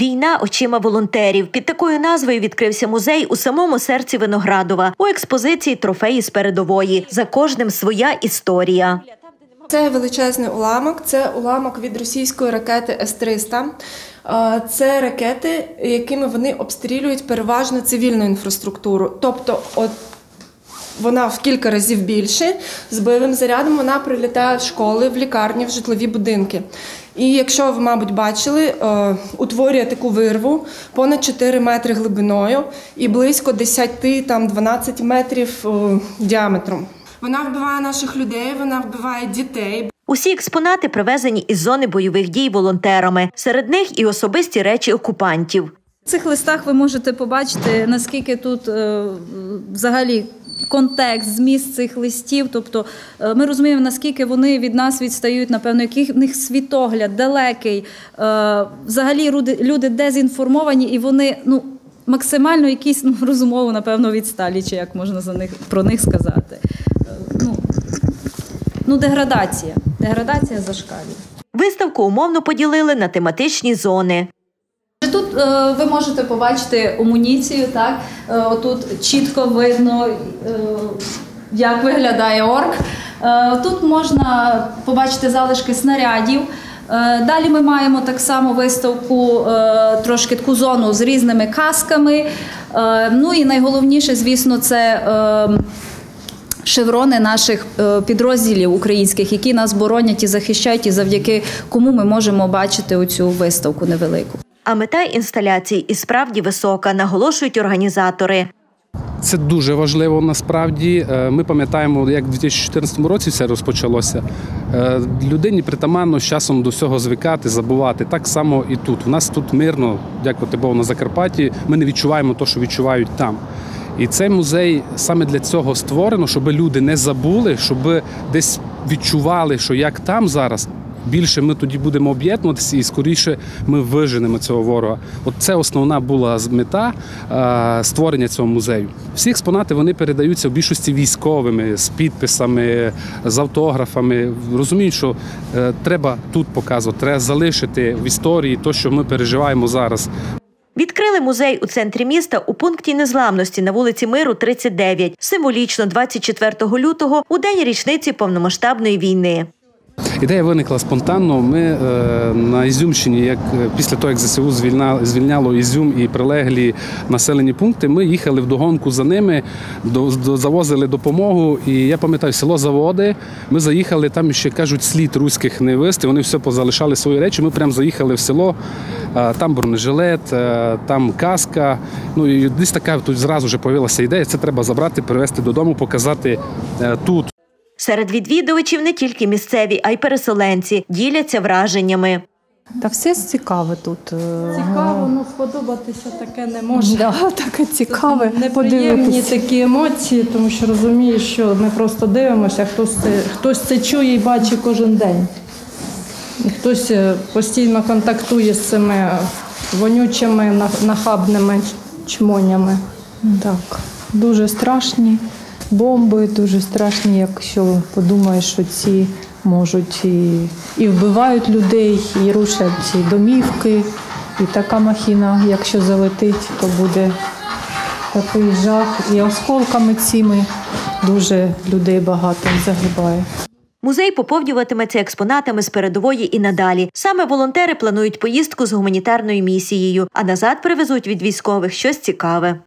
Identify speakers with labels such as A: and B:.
A: Війна очима волонтерів. Під такою назвою відкрився музей у самому серці Виноградова. У експозиції трофеї з передової. За кожним своя історія.
B: Це величезний уламок. Це уламок від російської ракети С-300. Е, Це ракети, якими вони обстрілюють переважно цивільну інфраструктуру. Тобто, от вона в кілька разів більше. З бойовим зарядом вона прилітає в школи, в лікарні, в житлові будинки. І якщо ви, мабуть, бачили, е, утворює таку вирву понад 4 метри глибиною і близько 10-12 метрів е, діаметром. Вона вбиває наших людей, вона вбиває дітей.
A: Усі експонати привезені із зони бойових дій волонтерами. Серед них і особисті речі окупантів.
C: Цих листах ви можете побачити, наскільки тут е, взагалі контекст, зміст цих листів. Тобто е, ми розуміємо, наскільки вони від нас відстають, напевно, який в них світогляд далекий. Е, взагалі люди, дезінформовані і вони ну, максимально якісь ну, розумово, напевно, відсталі, чи як можна за них, про них сказати. Ну, ну, деградація. Деградація зашкалює.
A: Виставку умовно поділили на тематичні зони.
C: Тут е, ви можете побачити амуніцію, так? Е, отут чітко видно, е, як виглядає орк. Е, тут можна побачити залишки снарядів. Е, далі ми маємо так само виставку, е, трошки таку зону з різними касками. Е, ну і найголовніше, звісно, це. Шеврони наших підрозділів українських, які нас боронять і захищають, і завдяки кому ми можемо бачити оцю виставку невелику.
A: А мета інсталяції і справді висока, наголошують організатори.
D: Це дуже важливо насправді. Е, Ми пам'ятаємо, як в 2014 році все розпочалося. Е, Людині притаманно з часом до всього звикати, забувати. Так само і тут. У нас тут мирно, дякувати Богу, на Закарпатті. Ми не відчуваємо те, що відчувають там. І цей музей саме для цього створено, щоб люди не забули, щоб десь відчували, що як там зараз. Більше ми тоді будемо об'єднуватися і скоріше ми виженемо цього ворога. От це основна була мета е, створення цього музею. Всі експонати вони передаються в більшості військовими з підписами, з автографами. Розуміють, що е, треба тут показувати, треба залишити в історії те, що ми переживаємо зараз.
A: Відкрили музей у центрі міста у пункті незламності на вулиці Миру, 39, символічно 24 лютого, у день річниці повномасштабної війни.
D: Ідея виникла спонтанно. Ми е, на Ізюмщині, як е, після того, як ЗСУ звільна- звільняло Ізюм і прилеглі населені пункти, ми їхали вдогонку за ними, до, до- завозили допомогу. І я пам'ятаю, село Заводи. Ми заїхали, там ще кажуть, слід руських не вести. Вони все позалишали свої речі. Ми прямо заїхали в село. е, Там бронежилет, е, там каска. Ну і десь така тут зразу вже появилася ідея. Це треба забрати, привезти додому, показати е, тут.
A: Серед відвідувачів не тільки місцеві, а й переселенці діляться враженнями.
E: Та все цікаве тут. е,
F: Цікаво, ну сподобатися таке не може.
E: Да, таке цікаве
F: Неприємні такі емоції, тому що розумієш, що ми просто дивимося, хтось це, хтось це чує і бачить кожен день. І хтось е, постійно контактує з цими вонючими, нахабними чмонями.
E: Так, дуже страшні бомби, дуже страшні, якщо подумаєш, що ці можуть і, і вбивають людей, і рушать ці домівки. І така махіна, якщо залетить, то буде такий жах. І осколками цими дуже людей багато загибає.
A: Музей поповнюватиметься експонатами з передової і надалі. Саме волонтери планують поїздку з гуманітарною місією, а назад привезуть від військових щось цікаве.